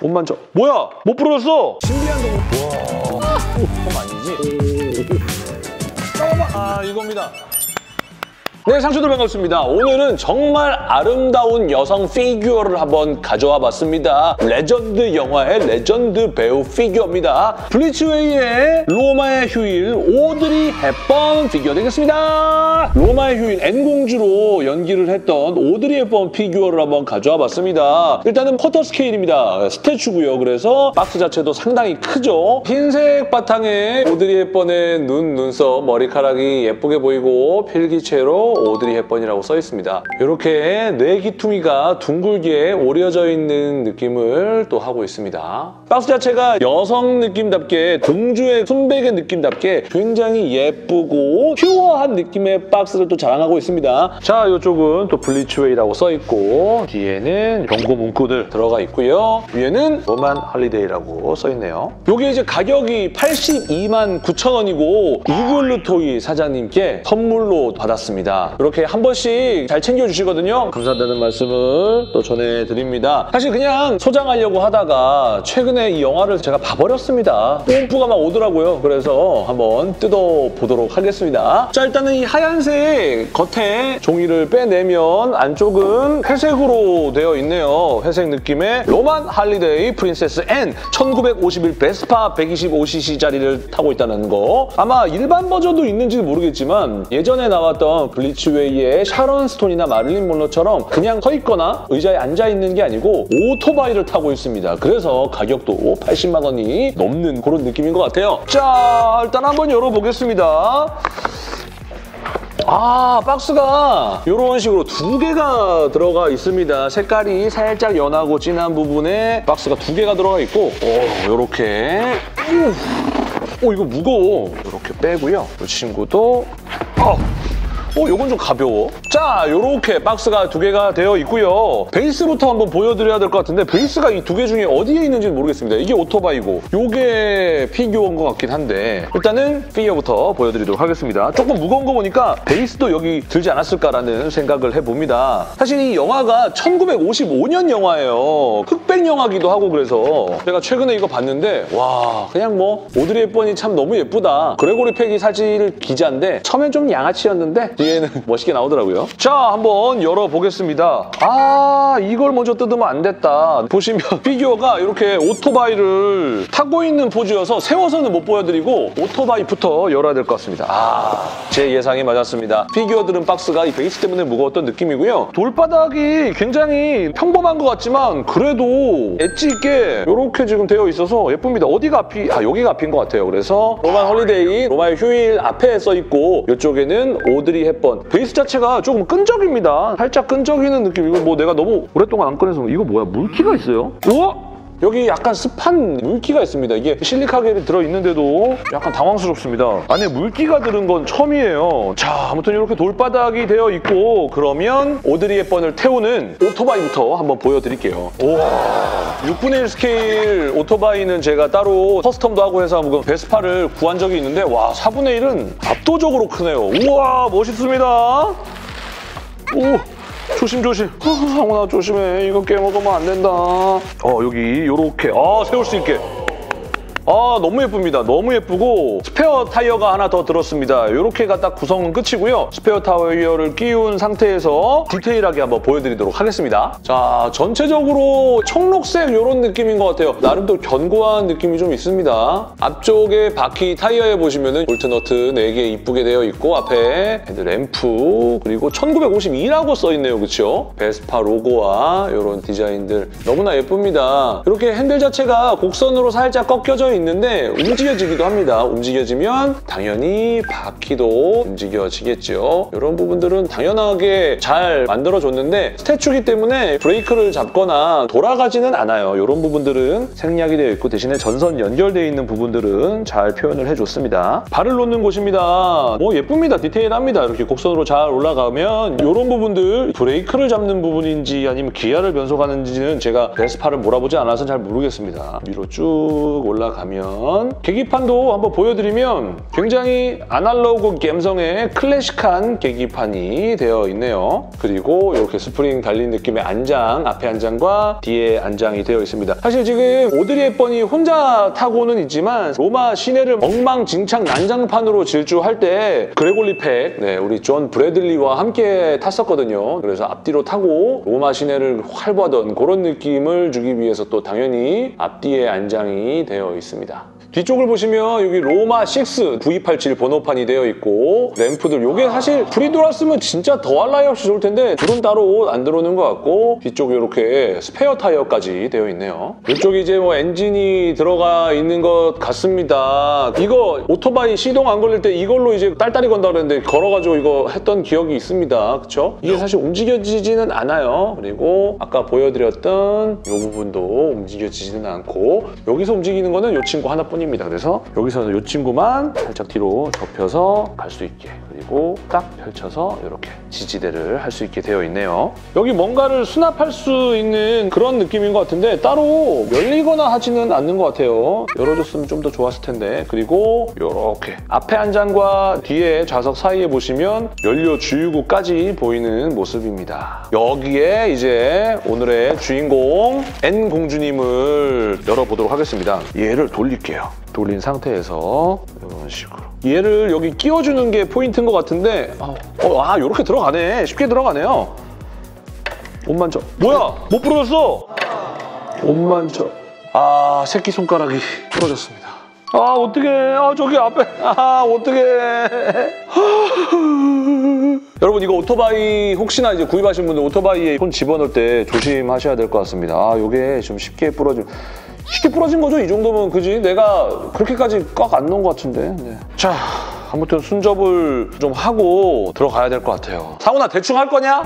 못 만져. 뭐야? 못 부러졌어. 신비한 동물. 와. 그럼 아니지? 잠깐만. 아, 이겁니다. 네, 상추들 반갑습니다. 오늘은 정말 아름다운 여성 피규어를 한번 가져와 봤습니다. 레전드 영화의 레전드 배우 피규어입니다. 블리츠웨이의 로마의 휴일 오드리 헵번 피규어 되겠습니다. 로마의 휴일 앤 공주로 연기를 했던 오드리 헵번 피규어를 한번 가져와 봤습니다. 일단은 quarter scale입니다. statue고요. 그래서 박스 자체도 상당히 크죠. 흰색 바탕에 오드리 헵번의 눈, 눈썹, 머리카락이 예쁘게 보이고 필기체로 오드리 헵번이라고 써 있습니다. 이렇게 네 귀퉁이가 둥글게 오려져 있는 느낌을 또 하고 있습니다. 박스 자체가 여성 느낌답게 공주의 순백의 느낌답게 굉장히 예쁘고 pure한 느낌의 박스를 또 자랑하고 있습니다. 자, 이쪽은 또 블리츠웨이라고 써 있고 뒤에는 경고 문구들 들어가 있고요. 위에는 Roman Holiday라고 써 있네요. 이게 이제 가격이 82만 9천 원이고 이글루토이 사장님께 선물로 받았습니다. 이렇게 한 번씩 잘 챙겨주시거든요. 감사하다는 말씀을 또 전해드립니다. 사실 그냥 소장하려고 하다가 최근에 이 영화를 제가 봐버렸습니다. 뽐뿌가 막 오더라고요. 그래서 한번 뜯어보도록 하겠습니다. 자 일단은 이 하얀색 겉에 종이를 빼내면 안쪽은 회색으로 되어 있네요. 회색 느낌의 Roman Holiday Princess Ann 1951 베스파 125cc짜리를 타고 있다는 거 아마 일반 버전도 있는지는 모르겠지만 예전에 나왔던 블리츠웨이의 샤론 스톤이나 마릴린 먼로처럼 그냥 서 있거나 의자에 앉아 있는 게 아니고 오토바이를 타고 있습니다. 그래서 가격도 80만 원이 넘는 그런 느낌인 것 같아요. 자, 일단 한번 열어보겠습니다. 아 박스가 이런 식으로 두 개가 들어가 있습니다. 색깔이 살짝 연하고 진한 부분에 박스가 두 개가 들어가 있고 오 이렇게 오 이거 무거워 이렇게 빼고요. 이 친구도 어. 어, 요건 좀 가벼워. 자, 요렇게 박스가 두 개가 되어 있고요. 베이스부터 한번 보여드려야 될 것 같은데 베이스가 이 두 개 중에 어디에 있는지는 모르겠습니다. 이게 오토바이고 요게 피규어인 것 같긴 한데 일단은 피규어부터 보여드리도록 하겠습니다. 조금 무거운 거 보니까 베이스도 여기 들지 않았을까라는 생각을 해봅니다. 사실 이 영화가 1955년 영화예요. 흑백 영화기도 하고 그래서 제가 최근에 이거 봤는데 와 그냥 뭐 오드리 헵번이 참 너무 예쁘다. 그레고리 펙이 사실 기자인데 처음엔 좀 양아치였는데 뒤에는 멋있게 나오더라고요. 자, 한번 열어보겠습니다. 아, 이걸 먼저 뜯으면 안 됐다. 보시면 피규어가 이렇게 오토바이를 타고 있는 포즈여서 세워서는 못 보여드리고 오토바이부터 열어야 될 것 같습니다. 아, 제 예상이 맞았습니다. 피규어들은 박스가 이 베이스 때문에 무거웠던 느낌이고요. 돌바닥이 굉장히 평범한 것 같지만 그래도 엣지 있게 이렇게 지금 되어 있어서 예쁩니다. 어디가 앞이? 아, 여기가 앞인 것 같아요. 그래서 Roman Holiday, 로마의 휴일 앞에 써 있고 이쪽에는 오드리 헵번. 베이스 자체가 조금 끈적입니다. 살짝 끈적이는 느낌. 이거 뭐 내가 너무 오랫동안 안 꺼내서 이거 뭐야? 물기가 있어요? 우와! 여기 약간 습한 물기가 있습니다. 이게 실리카겔이 들어있는데도 약간 당황스럽습니다. 안에 물기가 들은 건 처음이에요. 자, 아무튼 이렇게 돌바닥이 되어 있고 그러면 오드리 헵번을 태우는 오토바이부터 한번 보여드릴게요. 우와, 6분의 1 스케일 오토바이는 제가 따로 custom도 하고 해서 뭐 베스파를 구한 적이 있는데 와, 4분의 1은 압도적으로 크네요. 우와, 멋있습니다. 오! 조심 조심. 어, 상훈아 조심해. 이거 깨먹으면 안 된다. 어 여기 요렇게 아 세울 수 있게. 아 너무 예쁩니다. 너무 예쁘고 스페어 타이어가 하나 더 들었습니다. 이렇게가 딱 구성은 끝이고요. 스페어 타이어를 끼운 상태에서 디테일하게 한번 보여드리도록 하겠습니다. 자 전체적으로 청록색 이런 느낌인 것 같아요. 나름 또 견고한 느낌이 좀 있습니다. 앞쪽에 바퀴 타이어에 보시면은 볼트너트 4개 이쁘게 되어 있고 앞에 헤드램프 그리고 1952라고 써있네요. 그렇죠? 베스파 로고와 이런 디자인들 너무나 예쁩니다. 이렇게 핸들 자체가 곡선으로 살짝 꺾여져 있는 데 움직여지기도 합니다. 움직여지면 당연히 바퀴도 움직여지겠죠. 이런 부분들은 당연하게 잘 만들어줬는데 statue기 때문에 브레이크를 잡거나 돌아가지는 않아요. 이런 부분들은 생략이 되어 있고 대신에 전선 연결되어 있는 부분들은 잘 표현을 해줬습니다. 발을 놓는 곳입니다. 뭐 예쁩니다. 디테일합니다. 이렇게 곡선으로 잘 올라가면 이런 부분들 브레이크를 잡는 부분인지 아니면 기어를 변속하는지는 제가 베스파를 몰아보지 않아서 잘 모르겠습니다. 위로 쭉 올라가 가면 계기판도 한번 보여드리면 굉장히 아날로그 감성의 클래식한 계기판이 되어 있네요. 그리고 이렇게 스프링 달린 느낌의 안장, 앞에 안장과 뒤에 안장이 되어 있습니다. 사실 지금 오드리 헵번이 혼자 타고는 있지만 로마 시내를 엉망진창 난장판으로 질주할 때 그레고리 펙, 네, 우리 존 브래들리와 함께 탔었거든요. 그래서 앞뒤로 타고 로마 시내를 활보하던 그런 느낌을 주기 위해서 또 당연히 앞뒤에 안장이 되어 있습니다. 있습니다. 뒤쪽을 보시면 여기 로마 6 V87 번호판이 되어 있고 램프들 이게 사실 불이 들어왔으면 진짜 더할 나위 없이 좋을 텐데 불은 따로 안 들어오는 것 같고 뒤쪽 이렇게 스페어 타이어까지 되어 있네요. 이쪽이 이제 뭐 엔진이 들어가 있는 것 같습니다. 이거 오토바이 시동 안 걸릴 때 이걸로 이제 딸딸이 건다 그랬는데 걸어가지고 이거 했던 기억이 있습니다. 그렇죠? 이게 사실 움직여지지는 않아요. 그리고 아까 보여드렸던 이 부분도 움직여지지는 않고 여기서 움직이는 거는 이 친구 하나뿐 뿐입니다. 그래서 여기서는 이 친구만 살짝 뒤로 접혀서 갈 수 있게 그리고 딱 펼쳐서 이렇게 지지대를 할 수 있게 되어 있네요. 여기 뭔가를 수납할 수 있는 그런 느낌인 것 같은데 따로 열리거나 하지는 않는 것 같아요. 열어줬으면 좀 더 좋았을 텐데 그리고 이렇게 앞에 한 장과 뒤에 좌석 사이에 보시면 연료 주유구까지 보이는 모습입니다. 여기에 이제 오늘의 주인공 N 공주님을 열어보도록 하겠습니다. 얘를 돌릴게요. 돌린 상태에서 이런 식으로. 얘를 여기 끼워주는 게 포인트인 것 같은데 어, 아 이렇게 들어가네. 쉽게 들어가네요. 옷 만져. 뭐야? 못 부러졌어. 옷 만져. 아 새끼손가락이 부러졌습니다. 아 어떡해. 아 저기 앞에. 아 어떡해. 여러분 이거 오토바이 혹시나 이제 구입하신 분들 오토바이에 손 집어넣을 때 조심하셔야 될 것 같습니다. 아 이게 좀 쉽게 부러지면 쉽게 부러진 거죠 이 정도면 그지? 내가 그렇게까지 꽉 안 넣은 것 같은데 네. 자 아무튼 순접을 좀 하고 들어가야 될 것 같아요 상훈아 대충 할 거냐?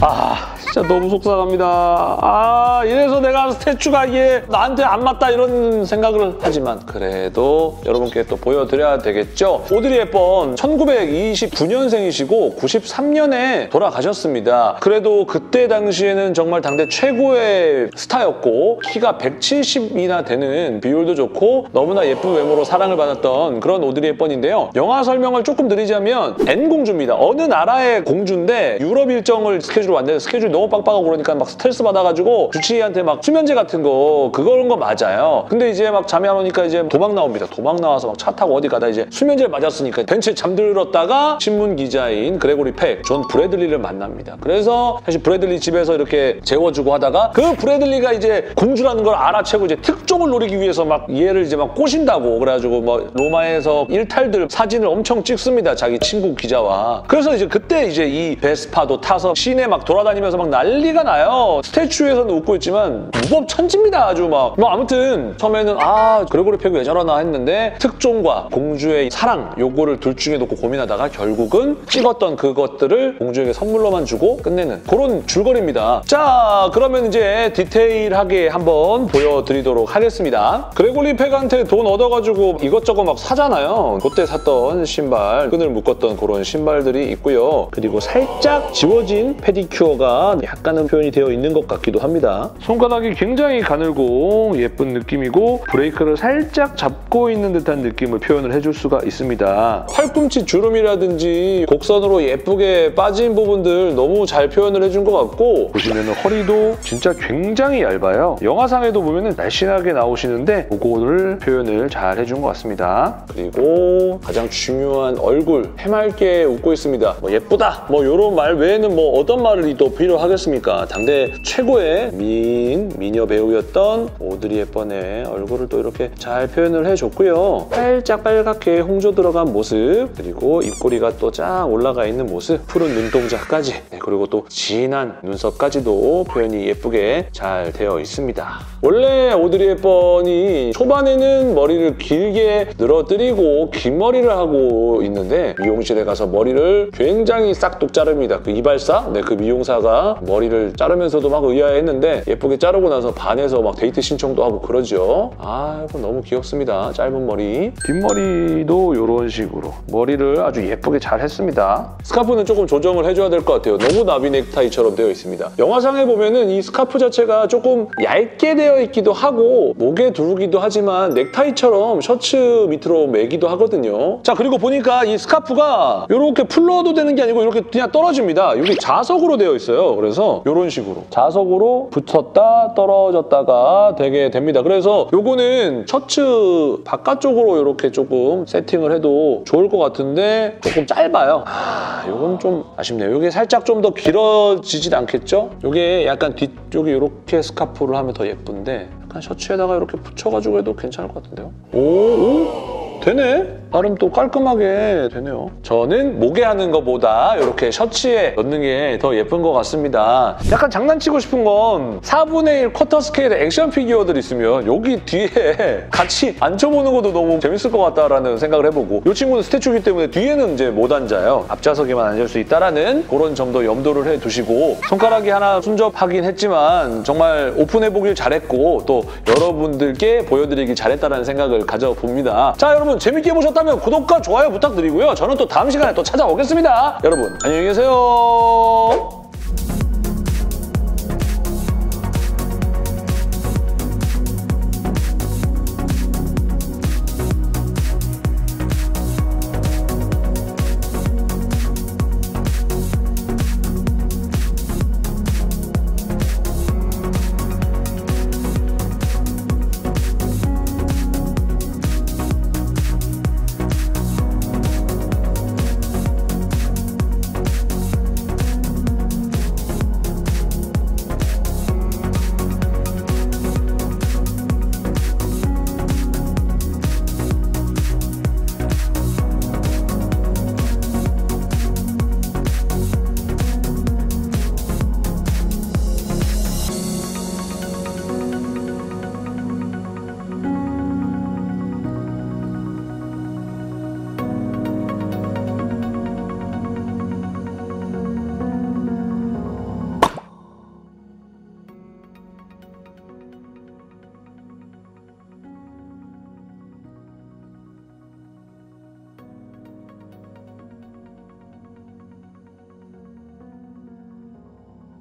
아 진짜 너무 속상합니다. 아 이래서 내가 스태츄가 이게 나한테 안 맞다 이런 생각을 하지만 그래도 여러분께 또 보여드려야 되겠죠. 오드리 헵번 1929년생이시고 93년에 돌아가셨습니다. 그래도 그때 당시에는 정말 당대 최고의 스타였고 키가 170이나 되는 비율도 좋고 너무나 예쁜 외모로 사랑을 받았던 그런 오드리 헵번인데요. 영화 설명을 조금 드리자면 앤 공주입니다. 어느 나라의 공주인데 유럽 일정을 스케줄 왔는데 스케줄 너무 너무 빡빡하고 그러니까 막 스트레스 받아가지고 주치의한테 막 수면제 같은 거 그런 거 맞아요. 근데 이제 막 잠이 안 오니까 이제 도망 나옵니다. 도망 나와서 막 차 타고 어디 가다 이제 수면제를 맞았으니까 벤치에 잠들었다가 신문 기자인 그레고리 펙, 존 브래들리를 만납니다. 그래서 사실 브래들리 집에서 이렇게 재워주고 하다가 그 브래들리가 이제 공주라는 걸 알아채고 이제 특종을 노리기 위해서 막 얘를 이제 막 꼬신다고 그래가지고 뭐 로마에서 일탈들 사진을 엄청 찍습니다. 자기 친구 기자와. 그래서 이제 그때 이제 이 베스파도 타서 시내 막 돌아다니면서 막 난리가 나요. statue에서는 웃고 있지만 무법 천지입니다. 아주 막. 뭐 아무튼 처음에는 아 그레고리 팩이 왜 저러나 했는데 특종과 공주의 사랑 요거를 둘 중에 놓고 고민하다가 결국은 찍었던 그것들을 공주에게 선물로만 주고 끝내는 그런 줄거리입니다. 자 그러면 이제 디테일하게 한번 보여드리도록 하겠습니다. 그레고리 팩한테 돈 얻어가지고 이것저것 막 사잖아요. 그때 샀던 신발, 끈을 묶었던 그런 신발들이 있고요. 그리고 살짝 지워진 페디큐어가 약간은 표현이 되어 있는 것 같기도 합니다. 손가락이 굉장히 가늘고 예쁜 느낌이고 브레이크를 살짝 잡고 있는 듯한 느낌을 표현을 해줄 수가 있습니다. 팔꿈치 주름이라든지 곡선으로 예쁘게 빠진 부분들 너무 잘 표현을 해준 것 같고 보시면 허리도 진짜 굉장히 얇아요. 영화상에도 보면 날씬하게 나오시는데 그거를 표현을 잘 해준 것 같습니다. 그리고 가장 중요한 얼굴 해맑게 웃고 있습니다. 뭐 예쁘다 뭐 이런 말 외에는 뭐 어떤 말이 또 필요하겠습니까? 하겠습니까? 당대 최고의 미인, 미녀 배우였던 오드리 헵번의 얼굴을 또 이렇게 잘 표현을 해줬고요. 살짝 빨갛게 홍조 들어간 모습, 그리고 입꼬리가 또 쫙 올라가 있는 모습, 푸른 눈동자까지, 네, 그리고 또 진한 눈썹까지도 표현이 예쁘게 잘 되어 있습니다. 원래 오드리 헵번이 초반에는 머리를 길게 늘어뜨리고 긴 머리를 하고 있는데 미용실에 가서 머리를 굉장히 싹둑 자릅니다. 그 이발사, 네, 그 미용사가 제가 머리를 자르면서도 막 의아해했는데 예쁘게 자르고 나서 반해서 막 데이트 신청도 하고 그러죠. 아, 이거 너무 귀엽습니다. 짧은 머리. 뒷머리도 이런 식으로 머리를 아주 예쁘게 잘 했습니다. 스카프는 조금 조정을 해줘야 될 것 같아요. 너무 나비 넥타이처럼 되어 있습니다. 영화상에 보면은 이 스카프 자체가 조금 얇게 되어 있기도 하고 목에 두르기도 하지만 넥타이처럼 셔츠 밑으로 매기도 하거든요. 자 그리고 보니까 이 스카프가 이렇게 풀러도 되는 게 아니고 이렇게 그냥 떨어집니다. 여기 자석으로 되어 있어요. 그래서 이런 식으로 자석으로 붙였다 떨어졌다가 되게 됩니다. 그래서 요거는 셔츠 바깥쪽으로 이렇게 조금 세팅을 해도 좋을 것 같은데 조금 짧아요. 아, 요건 좀 아쉽네요. 이게 살짝 좀 더 길어지진 않겠죠? 요게 약간 뒤쪽이 이렇게 스카프를 하면 더 예쁜데 약간 셔츠에다가 이렇게 붙여가지고 해도 괜찮을 것 같은데요? 오, 오 되네? 나름 또 깔끔하게 되네요. 저는 목에 하는 것보다 이렇게 셔츠에 넣는 게 더 예쁜 것 같습니다. 약간 장난치고 싶은 건 4분의 1 쿼터 스케일의 액션 피규어들 있으면 여기 뒤에 같이 앉혀보는 것도 너무 재밌을 것 같다라는 생각을 해보고 이 친구는 스태츄이기 때문에 뒤에는 이제 못 앉아요. 앞좌석에만 앉을 수 있다라는 그런 점도 염두를 해두시고 손가락이 하나 순접하긴 했지만 정말 오픈해보길 잘했고 또 여러분들께 보여드리길 잘했다라는 생각을 가져봅니다. 자 여러분 재밌게 보셨 다면 구독과 좋아요 부탁드리고요. 저는 또 다음 시간에 또 찾아오겠습니다. 여러분 안녕히 계세요.